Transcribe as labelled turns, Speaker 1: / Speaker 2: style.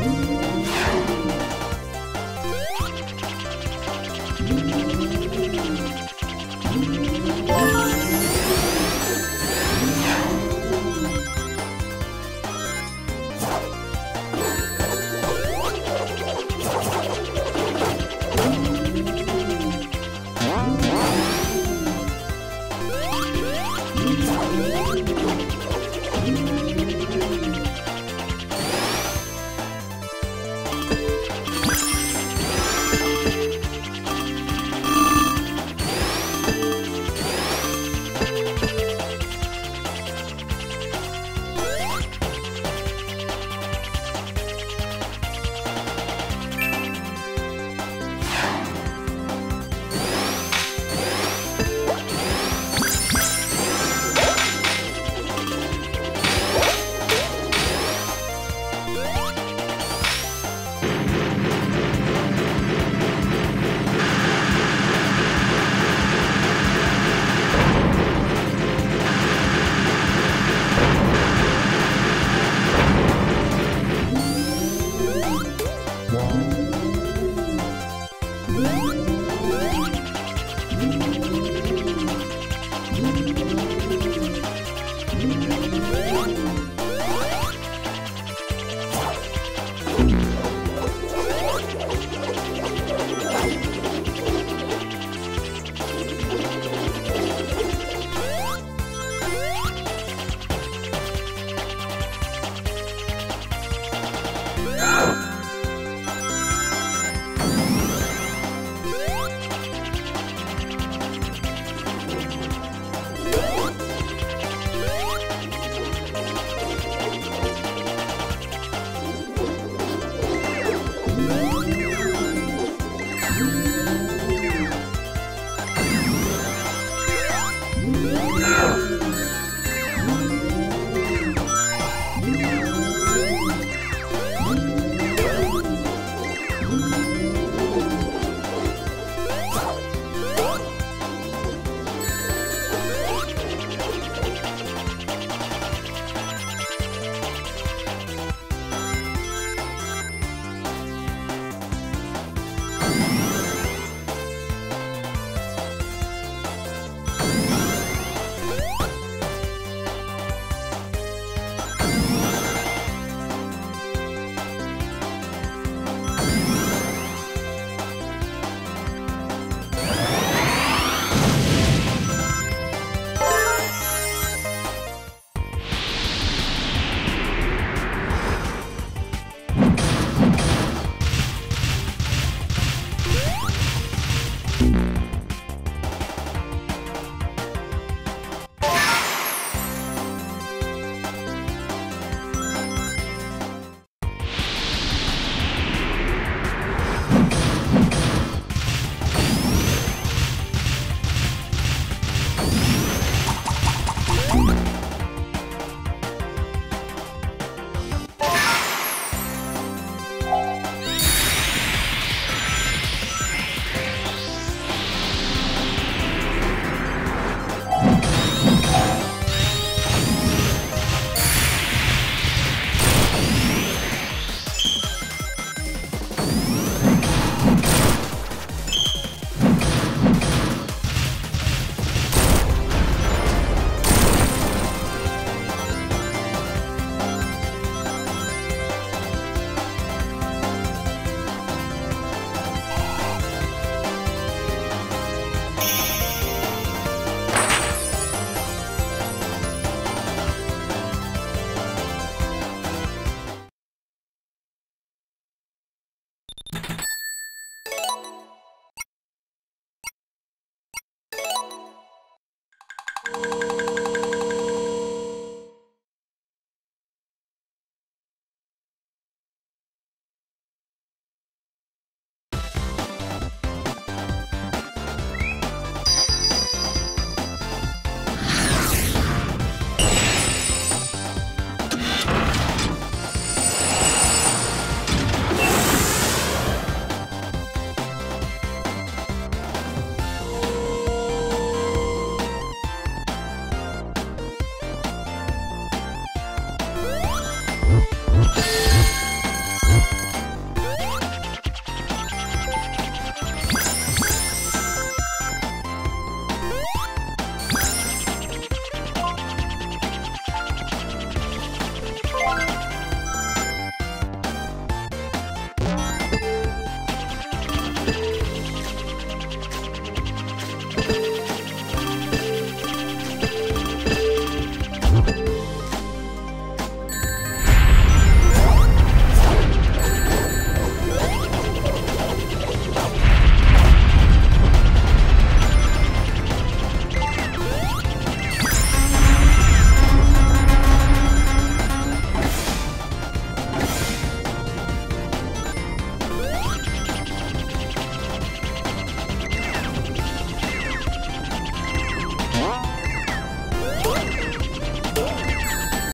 Speaker 1: Bye.